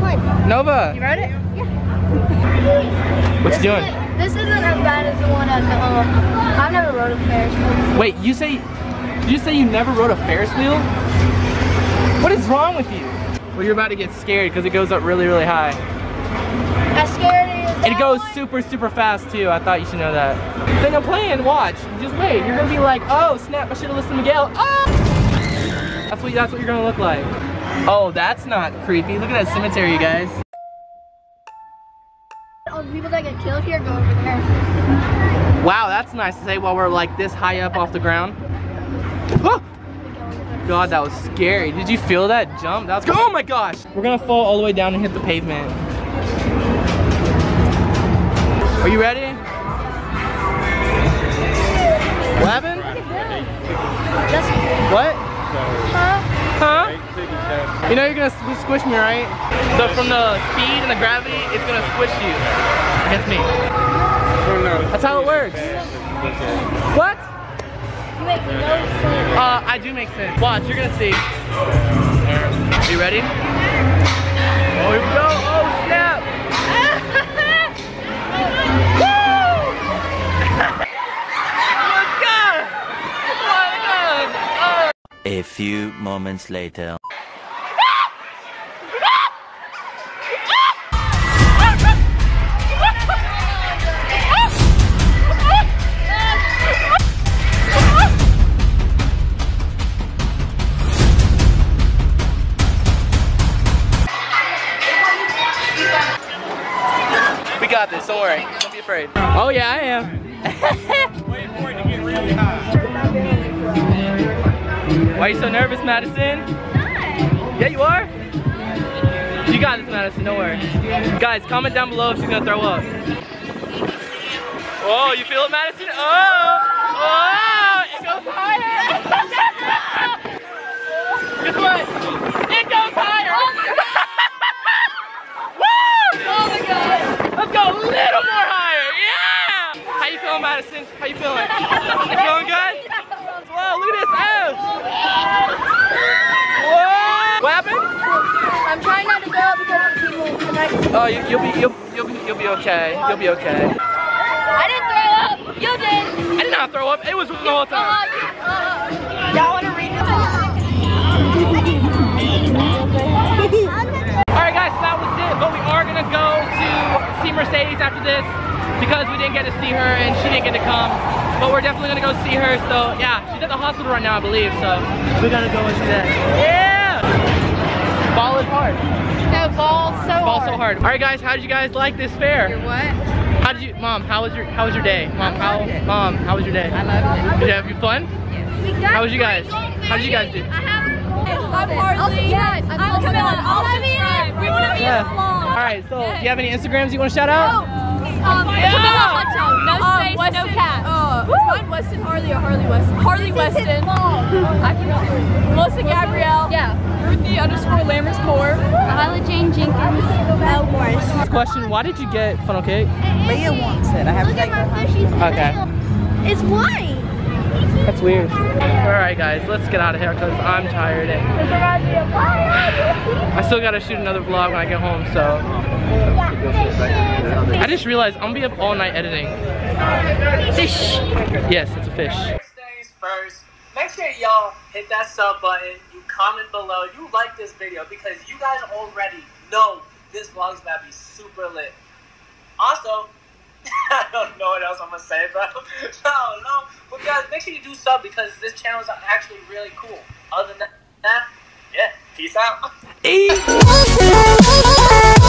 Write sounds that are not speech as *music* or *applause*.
fun. Nova! You wrote it? Yeah. what you doing? Is, this isn't as bad as the one at the home. I've never rode a Ferris wheel. Wait, you say you say you never rode a Ferris wheel? What is wrong with you? Well, you're about to get scared because it goes up really, really high. As scared as It goes one. super, super fast too. I thought you should know that. Then I'm playing, watch. Just wait. You're gonna be like, oh snap, I should have listened to Miguel. Oh! That's what, that's what you're gonna look like. Oh, that's not creepy. Look at that cemetery, you guys. All the people that get killed here go over there. Wow, that's nice to say while we're like this high up off the ground. Oh! God, that was scary. Did you feel that jump? That was oh my gosh! We're gonna fall all the way down and hit the pavement. Are you ready? You know you're gonna squish me, right? So from the speed and the gravity, it's gonna squish you against me. That's how it works. What? You make no sense. Uh, I do make sense. Watch, you're gonna see. Are You ready? Oh, here we go. Oh, snap. *laughs* Woo! Let's! Oh my God! Oh. A few moments later. Got this, don't worry. Don't be afraid. Oh yeah, I am. Why are you so nervous, Madison? Yeah, you are? You got this, Madison, don't worry. Guys, comment down below if she's gonna throw up. Oh, you feel it, Madison? Oh! Oh! It goes higher! *laughs* Guess what? It goes higher! Oh Woo! Oh my god! Let's go a little more higher! Yeah! How Madison? How you feeling? *laughs* You feeling good? Whoa, look at this! Whoa! What happened? I'm trying not to go up because of people connected. Oh, you, you'll be you'll, you'll be you'll be okay. You'll be okay. I didn't throw up. You did. I did not throw up. It was the whole time. Y'all want to read it? All right, guys, so that was it. But we are gonna go to see Mercedes after this because we didn't get to see her and she didn't get to come. But we're definitely gonna go see her. So yeah, she's at the hospital right now, I believe. So we gotta go and see that. Yeah. Ball is hard. No, ball so Ball so hard. All right, guys, how did you guys like this fair? Your What? How did you, mom? How was your How was your day, mom? How, it. mom? How was your day? I loved it. Did you have you fun? it. How was you guys? How did you guys do? I'm Harley. Yes, I'm Camilla. I'll subscribe. We want to be Yeah. in the vlog. All right. So, do you have any Instagrams you want to shout out? Um, Yeah. Camilla Hutto. No space, no cap. Uh, mine Weston Harley or Harley Weston? Harley Weston. I forgot. Melissa Gabrielle. Yeah. Ruthie underscore Lammers Core. Hyla Jane Jenkins. Mel Morris. Last question. Why did you get funnel cake? Leah wants it. I have Look at my fishies. Okay. It's white. That's weird. All right, guys. Let's get out of here because I'm tired. And. I still gotta shoot another vlog when I get home. So I just realized I'm gonna be up all night editing. Fish. Yes, it's a fish. Make sure y'all hit that sub button, you comment below, you like this video because you guys already know this vlog's about to be super lit. Also, *laughs* I don't know what else I'm gonna say, bro. *laughs* No, no. But guys, make sure you do sub because this channel is actually really cool. Other than that, yeah, peace out. Eat. *laughs*